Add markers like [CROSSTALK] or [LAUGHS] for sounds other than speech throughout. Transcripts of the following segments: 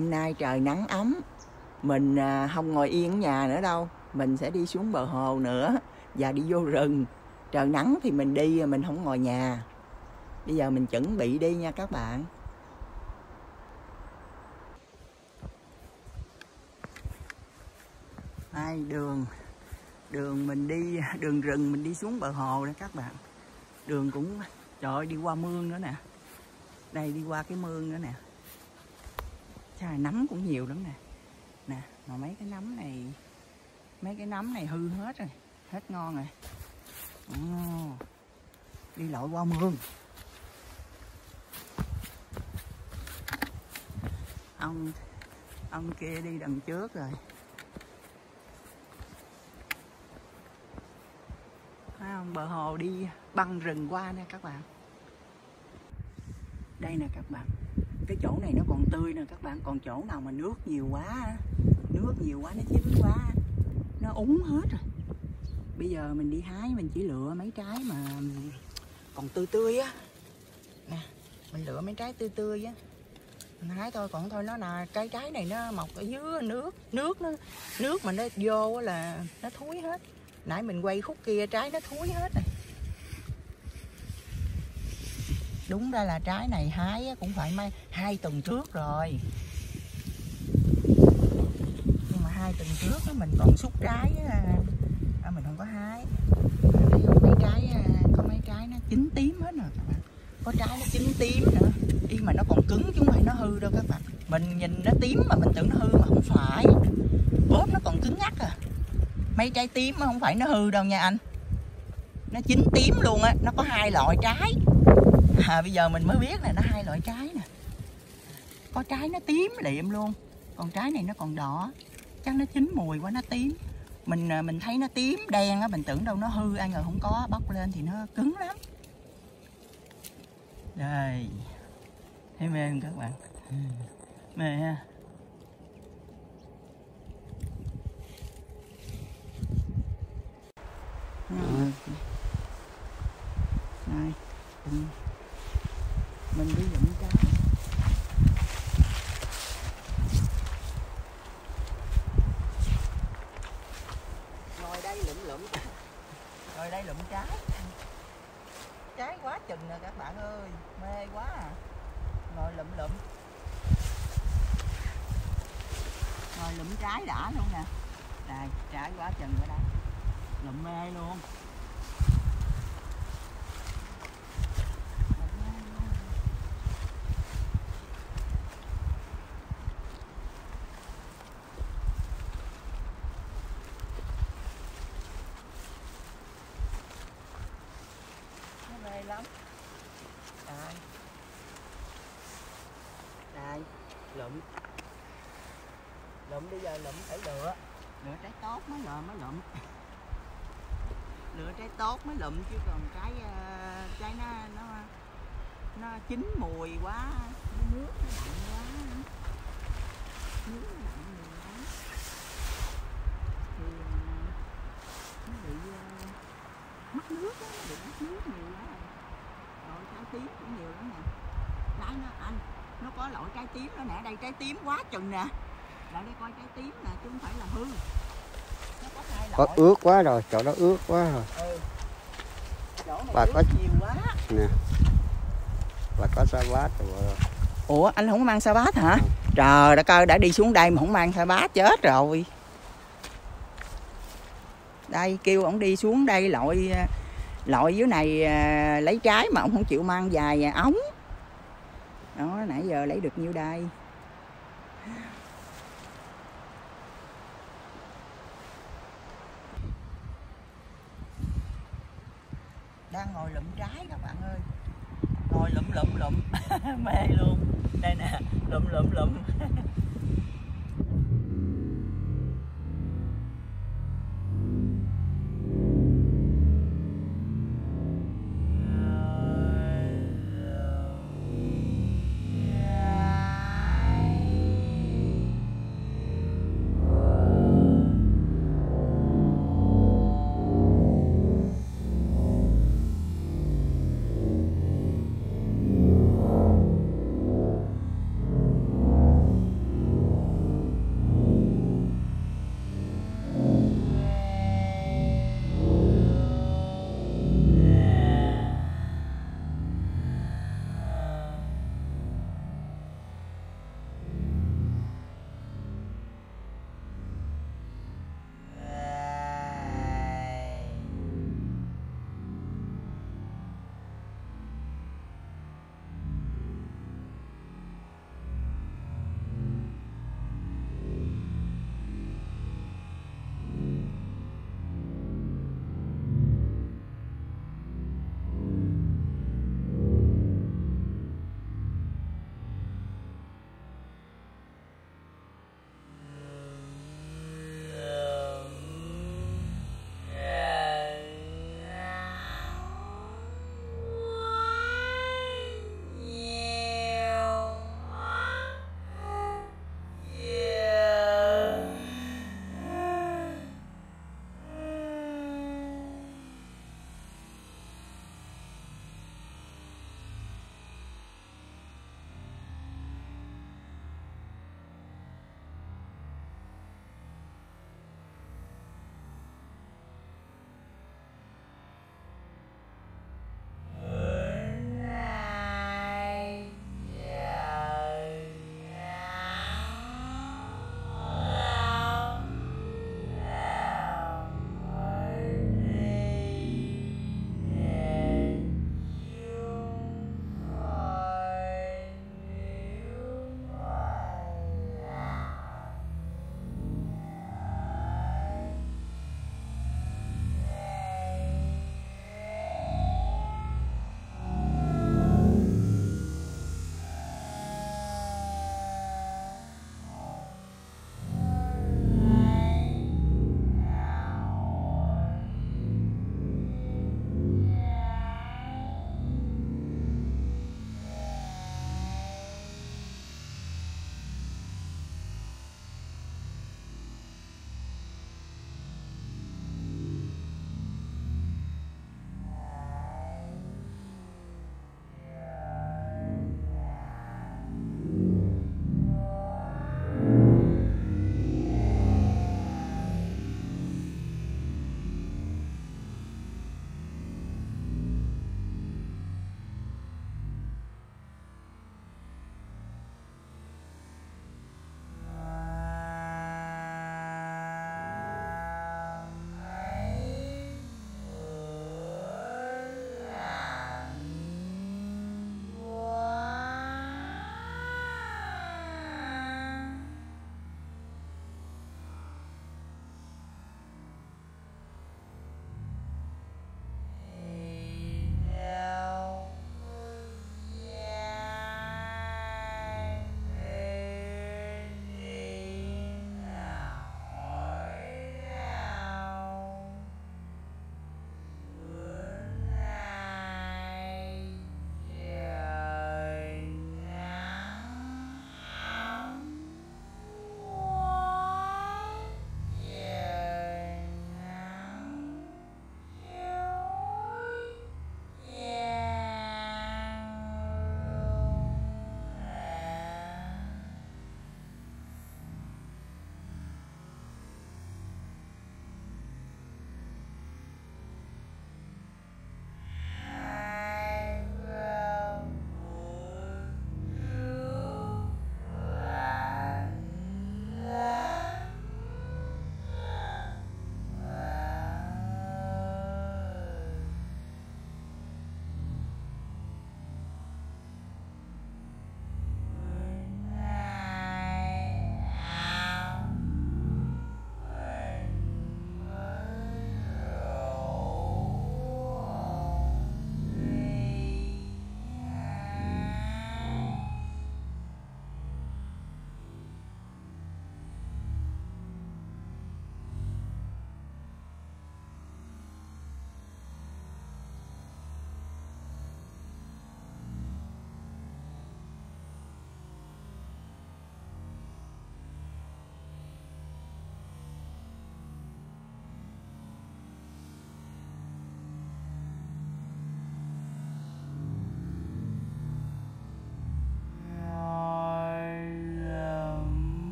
Hôm nay trời nắng ấm. Mình à, không ngồi yên ở nhà nữa đâu. Mình sẽ đi xuống bờ hồ nữa Và đi vô rừng. Trời nắng thì mình đi mình không ngồi nhà. Bây giờ mình chuẩn bị đi nha các bạn. Hai đường. Đường mình đi, Đường rừng mình đi xuống bờ hồ đó các bạn. Đường cũng, Trời ơi, đi qua mương nữa nè. Đây, đi qua cái mương nữa nè. Chà nấm cũng nhiều lắm nè. Nè mà mấy cái nấm này Mấy cái nấm này hư hết rồi Hết ngon rồi. Ồ, Đi lội qua mương. Ông Ông kia đi đằng trước rồi. Thấy không? Bờ hồ đi băng rừng qua nè các bạn. Đây nè các bạn. Cái chỗ này nó còn tươi nè, các bạn. Còn chỗ nào mà nước nhiều quá, Nước nhiều quá nó chín quá, Nó úng hết rồi. Bây giờ mình đi hái, mình chỉ lựa mấy trái mà Còn tươi tươi á. Nè, Mình lựa mấy trái tươi tươi á. Mình hái thôi, còn thôi, nó là cây trái này nó mọc ở dưới nước nước nó, nước mà nó vô là nó thúi hết. Nãy mình quay khúc kia, trái nó thúi hết rồi. Đúng ra là trái này hái cũng phải mấy hai tuần trước rồi. Nhưng mà hai tuần trước đó, mình còn xúc trái à, mình không có hái. Có mấy trái à, có mấy trái nó chín tím hết rồi các bạn. Có trái nó chín tím nữa. Y mà nó còn cứng chứ không phải nó hư đâu các bạn. Mình nhìn nó tím mà mình tưởng nó hư mà không phải. Bóp nó còn cứng ngắc à. Mấy trái tím không phải nó hư đâu nha anh. Nó chín tím luôn á nó có hai loại trái. [LAUGHS] à, bây giờ mình mới biết là nó hai loại trái nè. Có trái nó tím liệm luôn còn trái này nó còn đỏ. Chắc nó chín mùi quá nó tím. Mình à, mình thấy nó tím đen á mình tưởng đâu nó hư ai ngờ không có bóc lên thì nó cứng lắm. Đây. Thấy mê không các bạn? Mê ha. Rồi đây mình, mình đi dụng trái ngồi đây lụm lụm ngồi đây lụm trái trái quá chừng nè các bạn ơi mê quá à ngồi lụm lụm ngồi lụm trái đã luôn nè. Đây trái quá chừng ở đây lụm mê luôn nó mê lắm đây đây lụm lụm bây giờ lụm phải lựa lựa trái tốt mới lựa mới lụm. Lựa trái tốt mới lụm chứ còn trái uh, trái nó nó nó chín mùi quá nước nó đậm quá. Nước nó đậm mùi quá thì uh, nó bị uh, mất nước đó, nó bị mất nước nhiều quá à. rồi trái tím cũng nhiều lắm nè. Trái nó anh nó có loại trái tím đó nè. Đây trái tím quá chừng nè. Lại đây coi trái tím nè chứ không phải là hư có ướt quá rồi chỗ đó ướt quá rồi. Ừ. bà có nè. Bà có sa bát rồi ủa anh không mang sa bát hả? Ừ. trời đã coi đã đi xuống đây mà không mang sa bát chết rồi. Đây kêu ông đi xuống đây lội lội dưới này à, lấy trái mà ông không chịu mang dài ống. Đó nãy giờ lấy được nhiêu đây đang ngồi lụm trái các bạn ơi. Ngồi lụm lụm lụm. [LAUGHS] Mê luôn. Đây nè, lụm lụm lụm. [LAUGHS]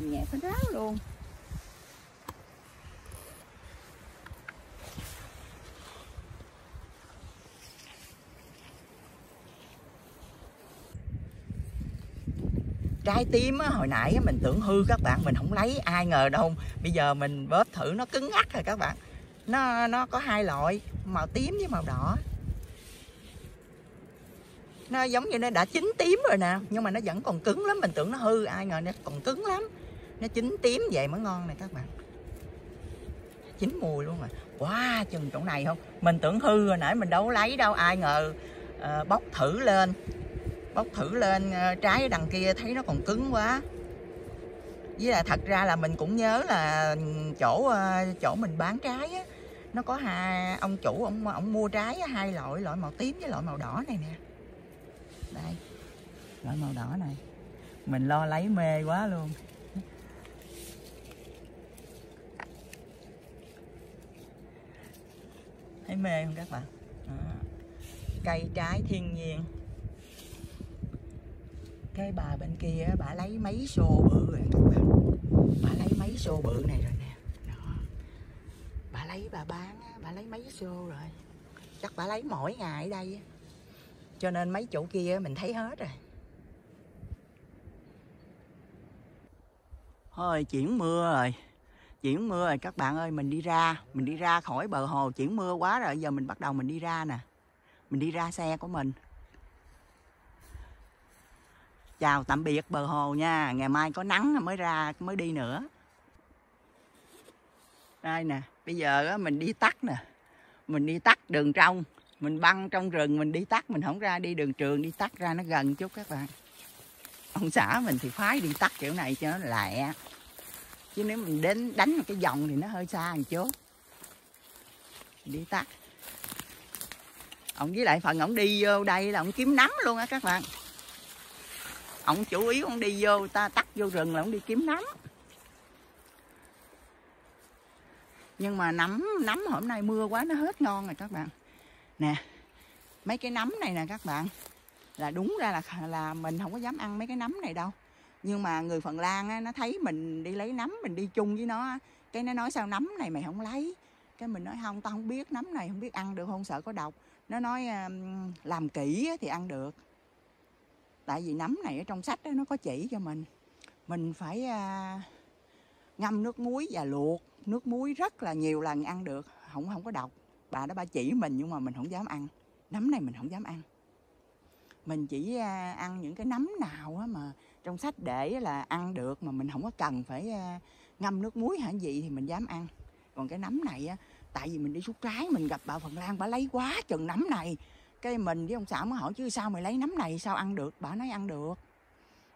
mẹ phải ráo luôn. Trái tím á, hồi nãy mình tưởng hư các bạn mình không lấy ai ngờ đâu. Bây giờ mình bóp thử nó cứng ngắc rồi các bạn. Nó nó có hai loại màu tím với màu đỏ. Nó giống như nó đã chín tím rồi nè nhưng mà nó vẫn còn cứng lắm mình tưởng nó hư ai ngờ nó còn cứng lắm nó chín tím vậy mới ngon này các bạn. Chín mùi luôn rồi quá wow, chừng chỗ này không? Mình tưởng hư rồi nãy mình đâu lấy đâu. Ai ngờ uh, bóc thử lên. Bóc thử lên uh, trái đằng kia thấy nó còn cứng quá. Với là thật ra là mình cũng nhớ là ừ, chỗ uh, chỗ mình bán trái á nó có hai ông chủ ông ông mua trái hai loại loại màu tím với loại màu đỏ này nè. Đây loại màu đỏ này. Mình lo lấy mê quá luôn. Thấy mê không các bạn? À, cây trái thiên nhiên. Cái bà bên kia bà lấy mấy xô bự rồi các bạn bà lấy mấy xô bự này rồi nè. Đó. bà lấy bà bán bà lấy mấy xô rồi. Chắc bà lấy mỗi ngày ở đây cho nên mấy chỗ kia mình thấy hết rồi. Thôi chuyển mưa rồi chuyển mưa rồi. Các bạn ơi, mình đi ra, mình đi ra khỏi bờ hồ, chuyển mưa quá rồi, giờ mình bắt đầu mình đi ra nè. Mình đi ra xe của mình. Chào tạm biệt bờ hồ nha. Ngày mai có nắng mới ra, mới đi nữa. Đây nè, bây giờ mình đi tắt nè. Mình đi tắt đường trong. Mình băng trong rừng, mình đi tắt. Mình không ra đi đường trường, đi tắt ra nó gần chút các bạn. Ông xã mình thì phái đi tắt kiểu này cho nó lẹ chứ nếu mình đến, đánh một cái vòng thì nó hơi xa một chút. Đi tắt. Ông với lại phần ông đi vô đây là ông kiếm nắm luôn á các bạn. Ông chủ yếu ông đi vô, ta tắt vô rừng là ông đi kiếm nắm nhưng mà nấm nấm hôm nay mưa quá, nó hết ngon rồi các bạn. Nè, mấy cái nấm này nè các bạn. Là đúng ra là là mình không có dám ăn mấy cái nấm này đâu nhưng mà người phần lan á, nó thấy mình đi lấy nấm mình đi chung với nó cái nó nói sao nấm này mày không lấy. Cái mình nói không tao không biết nấm này không biết ăn được không sợ có độc. Nó nói làm kỹ thì ăn được. Tại vì nấm này ở trong sách đó, nó có chỉ cho mình. Mình phải à, ngâm nước muối và luộc. Nước muối rất là nhiều lần ăn được không không có độc. Bà đó bà chỉ mình nhưng mà mình không dám ăn. Nấm này mình không dám ăn. Mình chỉ à, ăn những cái nấm nào mà trong sách để là ăn được mà mình không có cần phải ờ, ngâm nước muối hả gì thì mình dám ăn. Còn cái nấm này á tại vì mình đi xuống trái mình gặp bà phần lan bà lấy quá chừng nấm này. Cái mình với ông xã mới hỏi chứ sao mày lấy nấm này sao ăn được? Bà nói ăn được.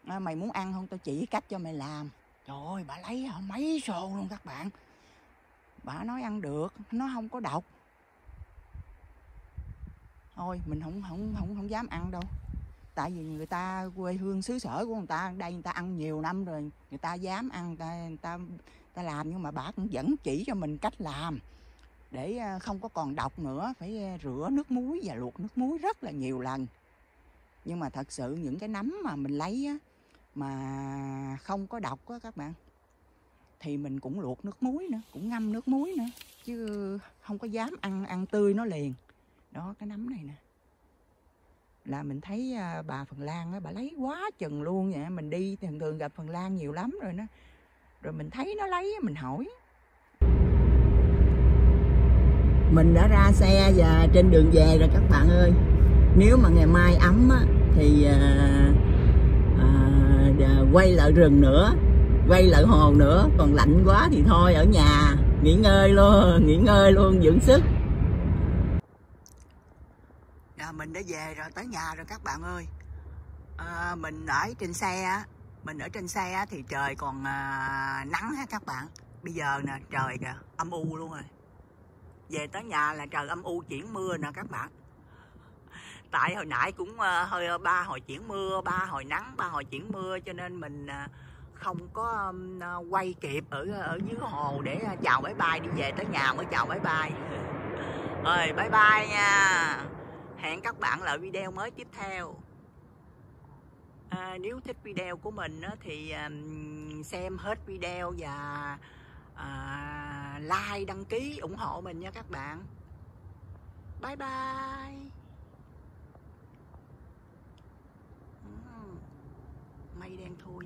À, mày muốn ăn không? Tao chỉ cách cho mày làm. Trời ơi bà lấy mấy xô luôn các bạn. Bà nói ăn được. Nó không có độc. Thôi mình không không không không dám ăn đâu tại vì người ta quê hương xứ sở của người ta đây người ta ăn nhiều năm rồi người ta dám ăn người ta người ta, người ta làm nhưng mà bà cũng vẫn chỉ cho mình cách làm. Để ờ, không có còn độc nữa phải ờ, rửa nước muối và luộc nước muối rất là nhiều lần. Nhưng mà thật sự những cái nấm mà mình lấy á, mà không có độc á các bạn thì mình cũng luộc nước muối nữa cũng ngâm nước muối nữa chứ không có dám ăn ăn tươi nó liền. Đó cái nấm này nè là mình thấy à, bà phần lan á bà lấy quá chừng luôn vậy mình đi thường thường gặp phần lan nhiều lắm rồi nó rồi mình thấy nó lấy mình hỏi. Mình đã ra xe và trên đường về rồi các bạn ơi. Nếu mà ngày mai ấm á, thì à, à, quay lại rừng nữa quay lại hồ nữa. Còn lạnh quá thì thôi ở nhà nghỉ ngơi luôn nghỉ ngơi luôn dưỡng sức à, mình đã về rồi tới nhà rồi các bạn ơi. À, mình ở trên xe mình ở trên xe thì trời còn à, nắng ha các bạn. Bây giờ nè trời kìa âm u luôn rồi. Về tới nhà là trời âm u chuyển mưa nè các bạn. Tại hồi nãy cũng à, hơi à, ba hồi chuyển mưa ba hồi nắng ba hồi chuyển mưa cho nên mình à, không có um, quay kịp ở ở dưới hồ để à, chào bye bye đi về tới nhà mới chào bye bye rồi bye bye nha hẹn các bạn lại video mới tiếp theo. À, nếu thích video của mình á, thì um, xem hết video và à, like đăng ký ủng hộ mình nha các bạn. Bye bye. Mây đen thui.